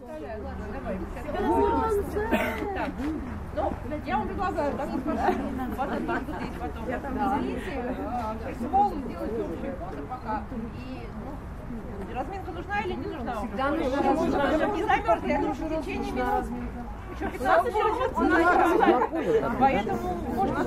Ладно, давай. Так, ну, я вам предлагаю, так вот, вот так вот есть потом. Извините, пол сделать общие фото пока. И, ну, разминка нужна или не нужна? Всегда нужна. Не замерзли, я думаю, в течение минут. Еще 15 минут. Поэтому можно.